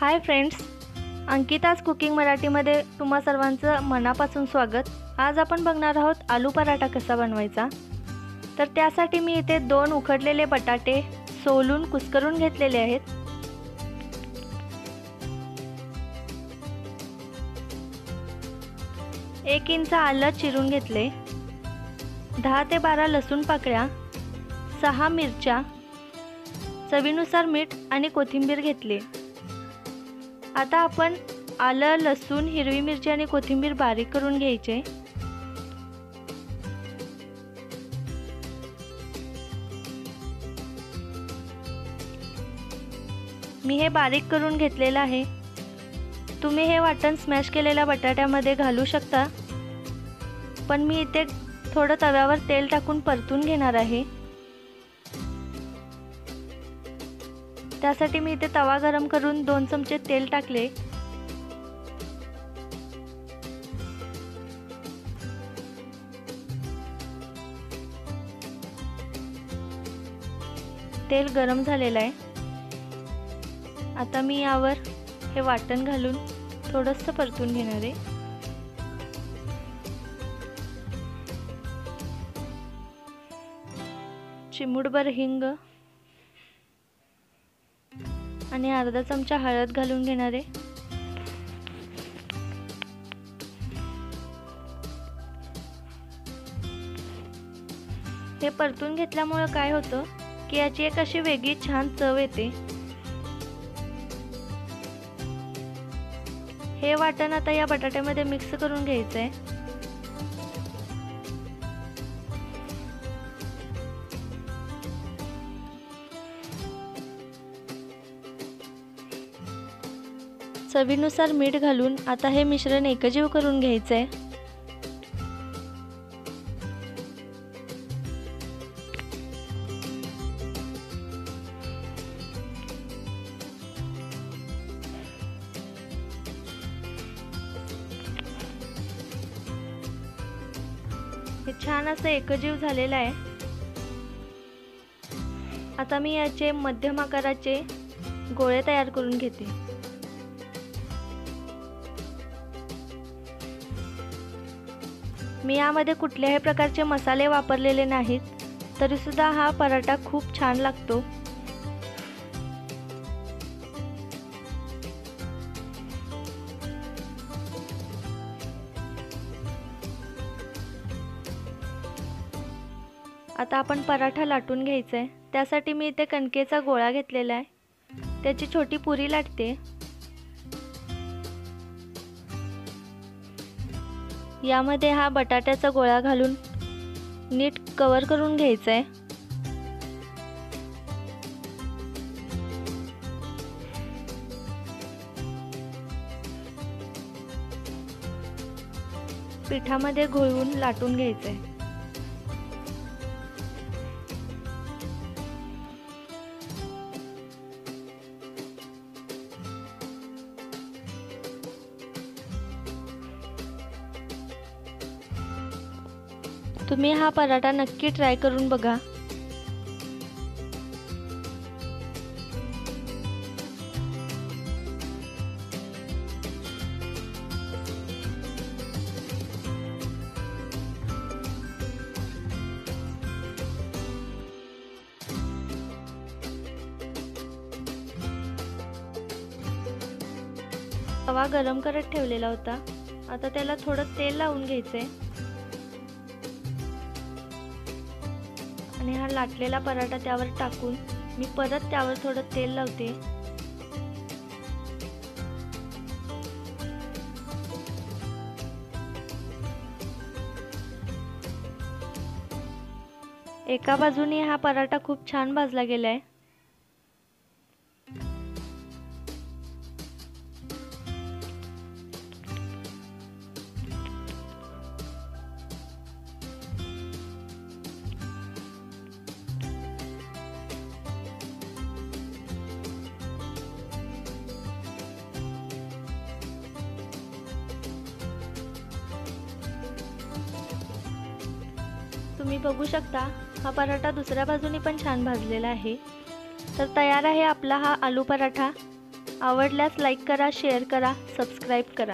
Hi friends अंकिताज cooking मराठीमध्ये तुम्हा सर्वांचं मनापासून स्वागत. आज आपण बघणार आहोत आलू पराठा कसा बनवायचा? तर त्यासाठी मी इथे दोन उकडलेले बटाटे सोलून कुस्करून घेतलेले आहेत. एक इंच आलं चिरून घेतले. दहा ते बारा लसूण पाकळ्या सहा मिरच्या चवीनुसार मीठ आणि कोथिंबीर घेतली. आता आपण आलं लसूण हिरवी मिरची आणि कोथिंबीर बारीक करून घ्यायचे मी हे बारीक करून घेतलेलं आहे. तुम्ही हे वाटण स्मॅश केलेल्या बटाट्यामध्ये घालू शकता. पण मी इथे थोडं तव्यावर तेल टाकून परतून घेणार आहे. त्यासाठी मी इथे तवा गरम करून दोन चमचे तेल टाकले. तेल गरम झालेलं आहे. आता मी यावर हे वाटण घालून थोडंसं परतून घेणार आहे. चिमूटभर हिंग आणि अर्धा चमचा हळद घालून घेणार आहे. हे परतून घेतल्यामुळं काय होतं की याची एक अशी वेगळी छान चव येते. हे वाटण आता या बटाट्यामध्ये मिक्स करून घ्यायचं आहे चवीनुसार मीठ घालून आता हे मिश्रण एकजीव करून घ्यायचं आहे हे छान असं एकजीव झालेलं आहे. आता मी याचे मध्यम आकाराचे गोळे तयार करून घेते. मी यामध्ये कुठल्याही प्रकारचे मसाले वापरलेले नाहीत तरीसुद्धा हा पराठा खूप छान लागतो. आता आपण पराठा लाटून घ्यायचा आहे त्यासाठी मी इथे कणकेचा गोळा घेतलेला आहे. त्याची छोटी पुरी लाटते. यामध्ये हा बटाट्याचा गोळा घालून नीट कवर करून घ्यायचा आहे पिठामध्ये घोळवून लाटून घ्यायचं आहे तुम्ही हा पराठा नक्की ट्राय करून बघा. तवा गरम करत ठेवलेला होता. आता त्याला थोडं तेल लावून घ्यायचंय. आणि हा लाटलेला पराठा त्यावर टाकून मी परत त्यावर थोडं तेल लावते. एका बाजूने हा पराठा खूप छान भाजला गेलाय. तुम्ही बघू शकता हा पराठा दुसऱ्या बाजूने पण छान भाजलेला आहे. तर तयार आहे आपला हा आलू पराठा. आवडल्यास लाईक करा शेअर करा सबस्क्राईब करा.